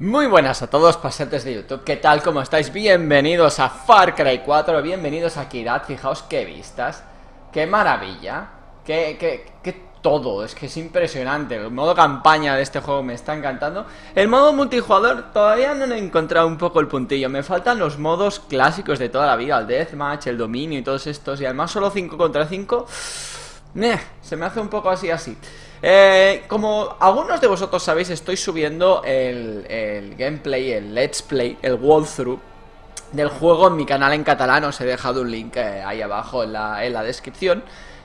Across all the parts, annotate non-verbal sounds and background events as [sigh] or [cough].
Muy buenas a todos pasantes de YouTube, ¿qué tal? ¿Cómo estáis? Bienvenidos a Far Cry 4, bienvenidos a Kirat, fijaos qué vistas, qué maravilla, qué, qué, qué todo, es que es impresionante, el modo campaña de este juego me está encantando, el modo multijugador todavía no he encontrado un poco el puntillo, me faltan los modos clásicos de toda la vida, el Deathmatch, el Dominio y todos estos, y además solo 5 contra 5, se me hace un poco así así. Eh, como algunos de vosotros sabéis, estoy subiendo el, gameplay, el let's play, el walkthrough del juego en mi canal en catalán. Os he dejado un link eh, ahí abajo en la, en la descripción.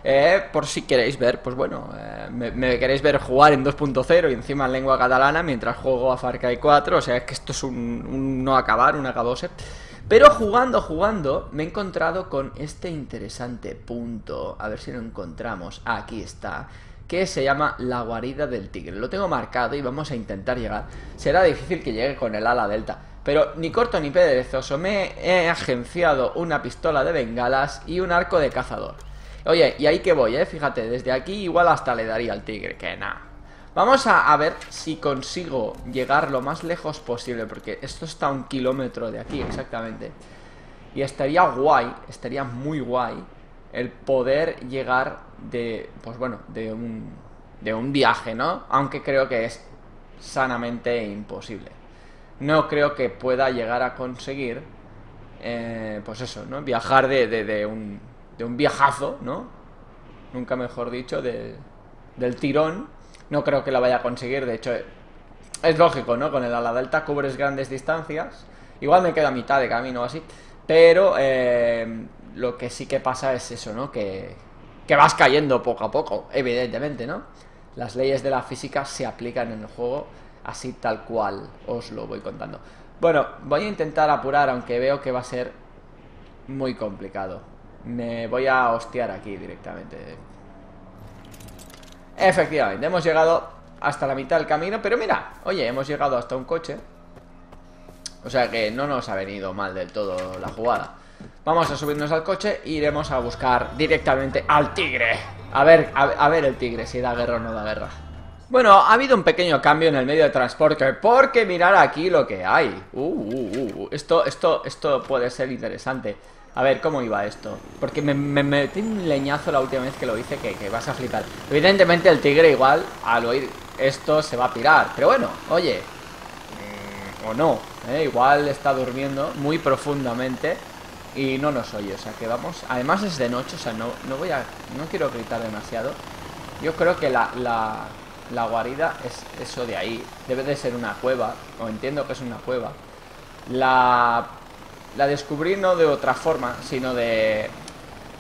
Eh, por si queréis ver, pues bueno, me, queréis ver jugar en 2.0 y encima en lengua catalana mientras juego a Far Cry 4. O sea, es que esto es un, no acabar, un acabose. Pero jugando, jugando, me he encontrado con este interesante punto. A ver si lo encontramos. aquí está que se llama La guarida del tigre. Lo tengo marcado y vamos a intentar llegar. Será difícil que llegue con el ala delta. Pero ni corto ni perezoso, me he agenciado una pistola de bengalas y un arco de cazador. Oye, y ahí que voy, eh, fíjate, desde aquí igual hasta le daría al tigre, que nada. Vamos a, a, ver si consigo llegar lo más lejos posible, porque esto está a un kilómetro de aquí exactamente. Y estaría guay, estaría muy guay el poder llegar de, pues bueno, de un, de un viaje, ¿no? Aunque creo que es sanamente imposible. No creo que pueda llegar a conseguir, eh, pues eso, ¿no? Viajar de, de, un, de un viajazo, ¿no? Nunca mejor dicho, de, del tirón. No creo que lo vaya a conseguir, de hecho, es lógico, ¿no? Con el ala delta cubres grandes distancias. Igual me queda a mitad de camino así. Pero eh, lo que sí que pasa es eso, ¿no? Que, que vas cayendo poco a poco, evidentemente, ¿no? Las leyes de la física se aplican en el juego así tal cual os lo voy contando. Bueno, voy a intentar apurar, aunque veo que va a ser muy complicado. Me voy a hostiar aquí directamente. Efectivamente, hemos llegado hasta la mitad del camino, pero mira, oye, hemos llegado hasta un coche. O sea que no nos ha venido mal del todo la jugada. Vamos a subirnos al coche e iremos a buscar directamente al tigre. A ver, a, ver el tigre, si da guerra o no da guerra. Bueno, ha habido un pequeño cambio en el medio de transporte Porque mirad aquí lo que hay uh, uh, uh, Esto, esto, esto puede ser interesante A ver, ¿cómo iba esto? Porque me, metí un leñazo la última vez que lo hice que, vas a flipar Evidentemente el tigre igual, al oír esto, se va a pirar Pero bueno, oye mm, O no, ¿eh? igual está durmiendo muy profundamente y no nos oye, o sea que vamos, además es de noche, o sea, no, no voy a, no quiero gritar demasiado, yo creo que la, la, la guarida es eso de ahí, debe de ser una cueva, o entiendo que es una cueva, la, la descubrí no de otra forma, sino de,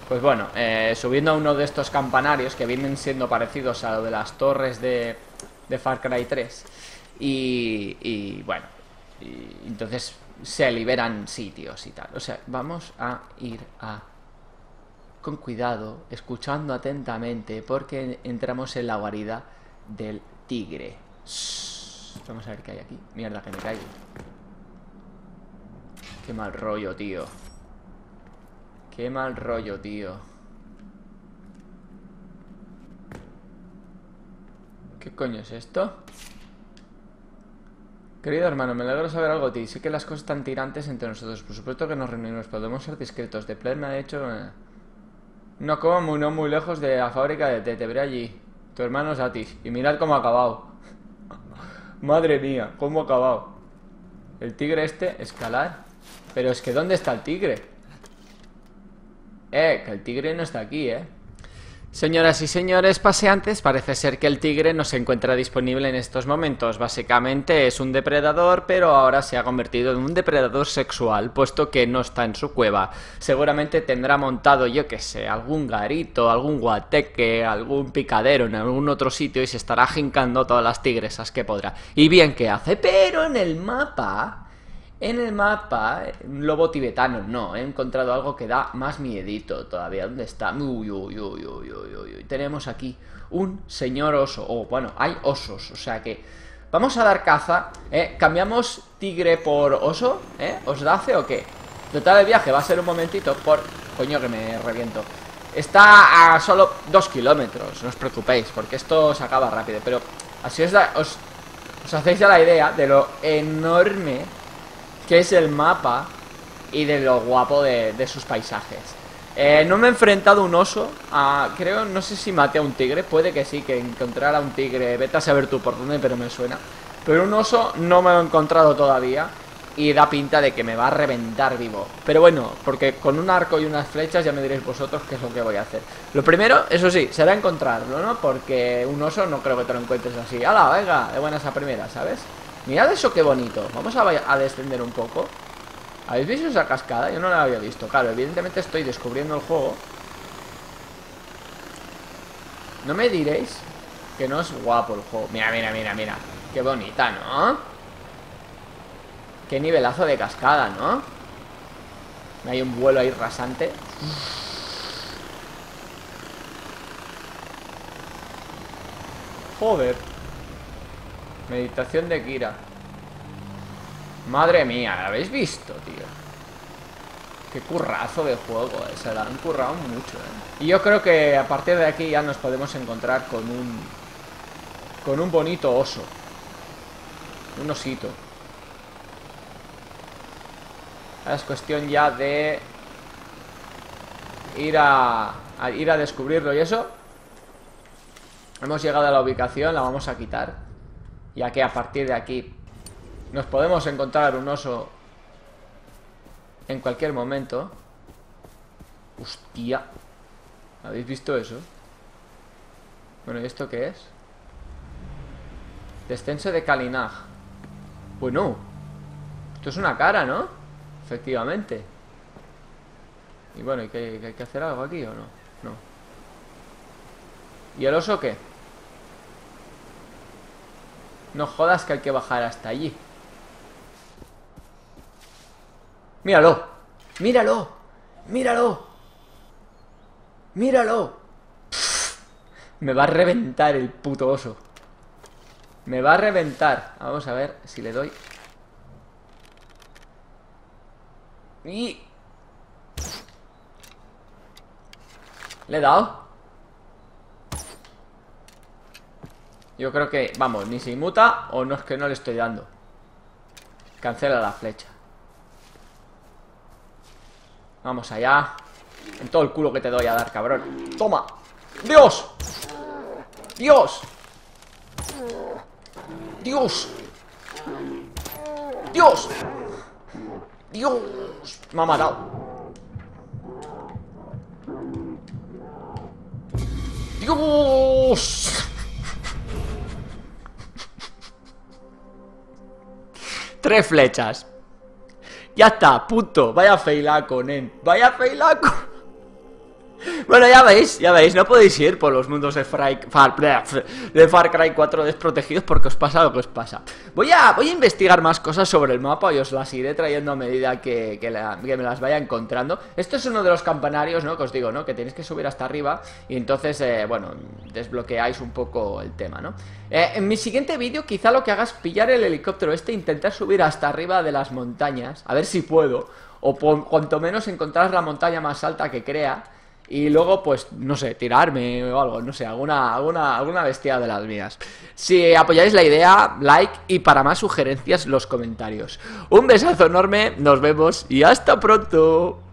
pues bueno, eh, subiendo a uno de estos campanarios que vienen siendo parecidos a lo de las torres de, de Far Cry 3, y, y bueno, y entonces se liberan sitios y tal. O sea, vamos a ir a... Con cuidado, escuchando atentamente, porque entramos en la guarida del tigre. Vamos a ver qué hay aquí. Mierda, que me caigo. Qué mal rollo, tío. Qué mal rollo, tío. ¿Qué coño es esto? Querido hermano, me alegro saber algo de ti. Sé que las cosas están tirantes entre nosotros. Por supuesto que nos reunimos, podemos ser discretos. De Play me ha hecho... Eh, no como muy, no muy lejos de la fábrica de Te, te veré allí. Tu hermano Satis. Y mirad cómo ha acabado. [laughs] Madre mía, cómo ha acabado. El tigre este, escalar. Pero es que ¿dónde está el tigre? Eh, que el tigre no está aquí, eh. Señoras y señores paseantes, parece ser que el tigre no se encuentra disponible en estos momentos. Básicamente es un depredador, pero ahora se ha convertido en un depredador sexual, puesto que no está en su cueva. Seguramente tendrá montado, yo que sé, algún garito, algún guateque, algún picadero en algún otro sitio y se estará jincando todas las tigresas que podrá. Y bien que hace, pero en el mapa en el mapa, un lobo tibetano, no, he encontrado algo que da más miedito todavía. ¿Dónde está? Uy, uy, uy, uy, uy, uy. Tenemos aquí un señor oso, o bueno, hay osos, o sea que vamos a dar caza, ¿eh? ¿Cambiamos tigre por oso? ¿Eh? ¿Os dace o qué? Total de viaje va a ser un momentito por... Coño que me reviento. Está a solo dos kilómetros, no os preocupéis, porque esto se acaba rápido, pero así os, da, os hacéis ya la idea de lo enorme que es el mapa y de lo guapo de, sus paisajes. Eh, no me he enfrentado a un oso, creo, no sé si maté a un tigre, puede que sí, que encontrara un tigre, vete a saber tú por dónde, pero me suena. Pero un oso no me lo he encontrado todavía y da pinta de que me va a reventar vivo. Pero bueno, porque con un arco y unas flechas ya me diréis vosotros qué es lo que voy a hacer. Lo primero, eso sí, será encontrarlo, ¿no? Porque un oso no creo que te lo encuentres así. ¡Hala, venga! De buenas a primeras, ¿sabes? Mirad eso qué bonito. Vamos a, a descender un poco. ¿Habéis visto esa cascada? Yo no la había visto. Claro, evidentemente estoy descubriendo el juego. No me diréis que no es guapo el juego. Mira, mira, mira, mira. Qué bonita, ¿no? Qué nivelazo de cascada, ¿no? Hay un vuelo ahí rasante. Joder. Meditación de Kira. Madre mía, ¿la habéis visto, tío? Qué currazo de juego, eh. Se la han currado mucho, eh. Y yo creo que a partir de aquí ya nos podemos encontrar con un... Con un bonito oso. Un osito. es cuestión ya de ir a, ir a descubrirlo y eso. Hemos llegado a la ubicación, la vamos a quitar. Ya que a partir de aquí nos podemos encontrar un oso en cualquier momento. Hostia. ¿Habéis visto eso? Bueno, ¿y esto qué es? Descenso de Kalinag. Bueno. Esto es una cara, ¿no? Efectivamente. Y bueno, ¿hay que, ¿hay que hacer algo aquí o no? No. ¿Y el oso qué? No jodas que hay que bajar hasta allí. Míralo. Míralo. Míralo. Míralo. Me va a reventar el puto oso. Me va a reventar. Vamos a ver si le doy Y... ¿Le he dado? Yo creo que, vamos, ni se inmuta o no es que no le estoy dando. Cancela la flecha. Vamos allá. En todo el culo que te doy a dar, cabrón. ¡Toma! ¡Dios! ¡Dios! ¡Dios! ¡Dios! ¡Dios! Me ha matado. ¡Dios! Tres flechas. Ya está, punto. Vaya feilaco, nen. Vaya feilaco. Bueno, ya veis, ya veis, no podéis ir por los mundos de, Far, de Far Cry 4 desprotegidos porque os pasa lo que os pasa. Voy a, voy a investigar más cosas sobre el mapa y os las iré trayendo a medida que, me las vaya encontrando. Esto es uno de los campanarios, ¿no? Que os digo, ¿no? Que tenéis que subir hasta arriba y entonces, eh, bueno, desbloqueáis un poco el tema, ¿no? Eh, en mi siguiente vídeo quizá lo que hagas es pillar el helicóptero este e intentar subir hasta arriba de las montañas, a ver si puedo, o cuanto menos encontrar la montaña más alta que crea y luego, pues, no sé, tirarme o algo, no sé, alguna, alguna, alguna bestia de las mías. Si apoyáis la idea, like y para más sugerencias los comentarios. Un besazo enorme, nos vemos y hasta pronto.